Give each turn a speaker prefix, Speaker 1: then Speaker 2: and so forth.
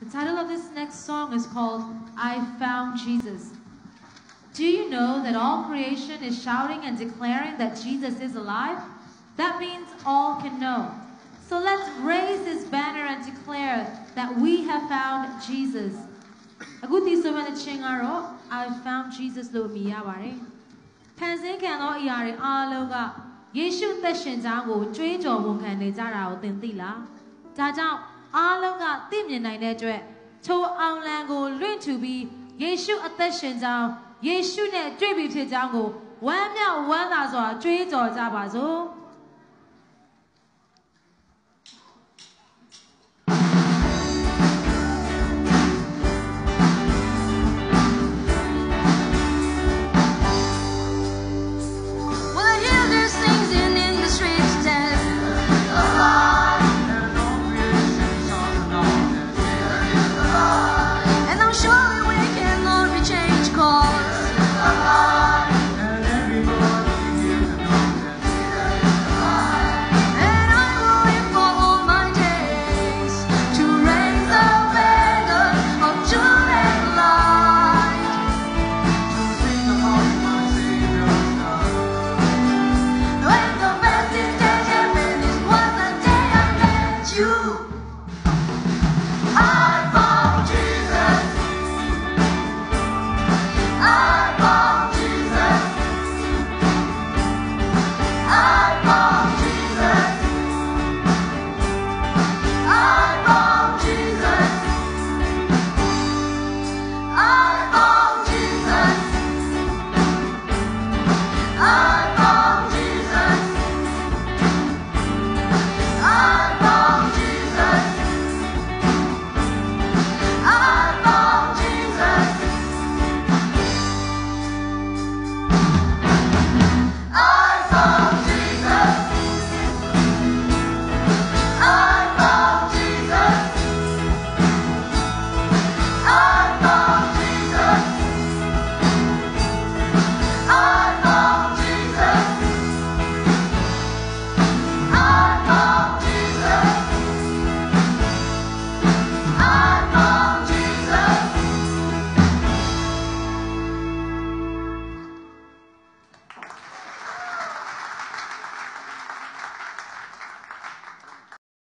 Speaker 1: The title of this next song is called I Found Jesus. Do you know that all creation is shouting and declaring that Jesus is alive? That means all can know. So let's raise this banner and declare that we have found Jesus. အခုဒီဆိုမဲ့ချင်းကတော့ I found Jesus လို့မြည်ရပါတယ်။ဖန်ဆင်းခံသောအရာတွေအားလုံးကယေရှုသက်ရှင်ကြောင်းကိုကြွေးကြော်ဝန်ခံနေကြတာကိုသင်သိလား။ဒါကြောင့် အားလုံးကသိမြင်နိုင်တဲ့အတွက်ထိုအောင်လံကိုလွင့်ထူပြီးယေရှုအသက်ရှင်ကြောင်းယေရှုနဲ့တွေ့ပြီဖြစ်ကြောင်းကိုဝမ်းမြောက်ဝမ်းသာစွာကြွေးကြော်ကြပါစို့။